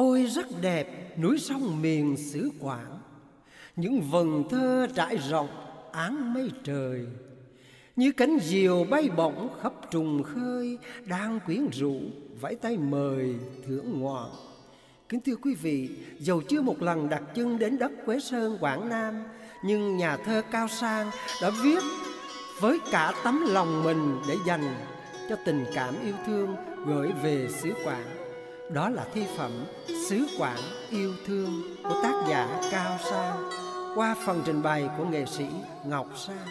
Ôi rất đẹp núi sông miền xứ Quảng. Những vần thơ trải rộng áng mây trời. Như cánh diều bay bổng khắp trùng khơi Đang quyến rũ vẫy tay mời thưởng ngoạn. Kính thưa quý vị, dầu chưa một lần đặt chân đến đất Quế Sơn, Quảng Nam Nhưng nhà thơ Cao Sang đã viết với cả tấm lòng mình để dành cho tình cảm yêu thương gửi về xứ Quảng đó là thi phẩm Sứ Quảng yêu thương của tác giả Cao Sang, qua phần trình bày của nghệ sĩ Ngọc Sang.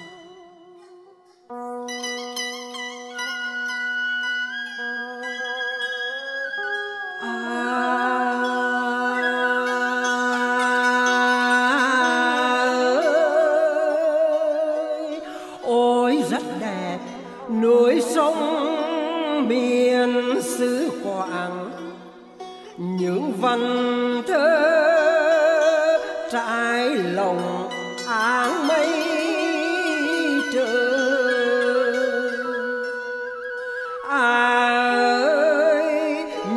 À, rất đẹp, núi sông miền xứ Quảng những văn thơ trái lòng áng mây trời. À ơi,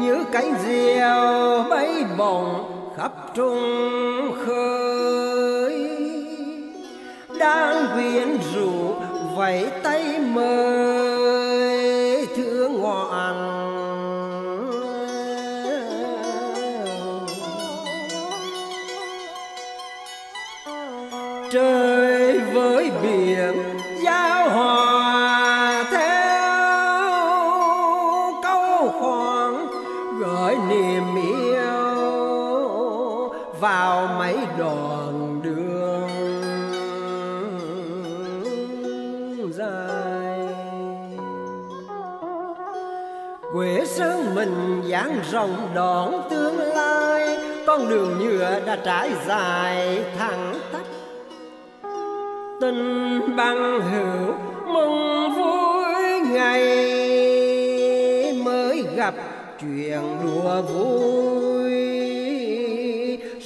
như cánh diều bay bổng khắp trung khơi, đang quyến rũ vẫy tay mời trời với biển giao hòa theo câu khoảng gửi niềm yêu vào mấy đoạn đường dài. Quê sơn mình dáng rộng đón tương lai, con đường nhựa đã trải dài thẳng tắp tình bằng hữu, mừng vui ngày mới gặp chuyện đùa vui.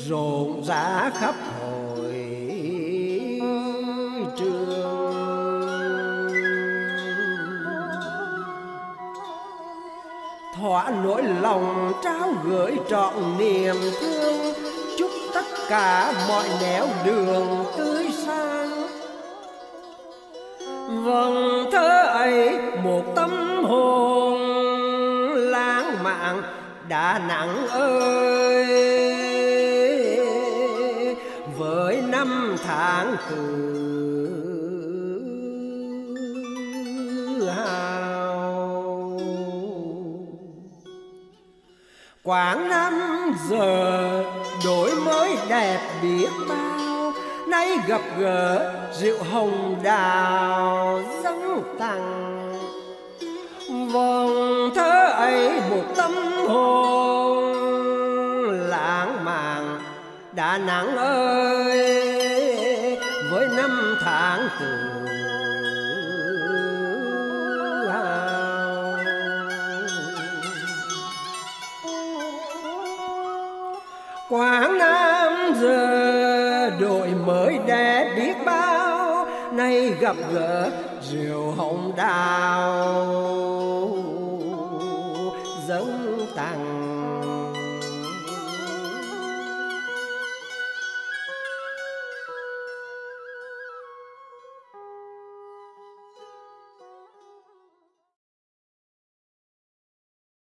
Rộn rã khắp hội trường. Thỏa nỗi lòng trao gửi trọn niềm thương, chúc tất cả mọi nẻo đường tươi sáng vầng thơ ấy, một tâm hồn lãng mạn đã nặng ơi. Với năm tháng tự hào. Quảng năm giờ đổi mới đẹp biết bao nay gặp gỡ rượu hồng đào dâng tặng. Vòng thơ ấy một tâm hồn lãng mạn, đà nẵng ơi, với năm tháng từ quảng nam giờ đổi mới đẹp biết bao nay gặp gỡ rượu hồng đào. Dâng tặng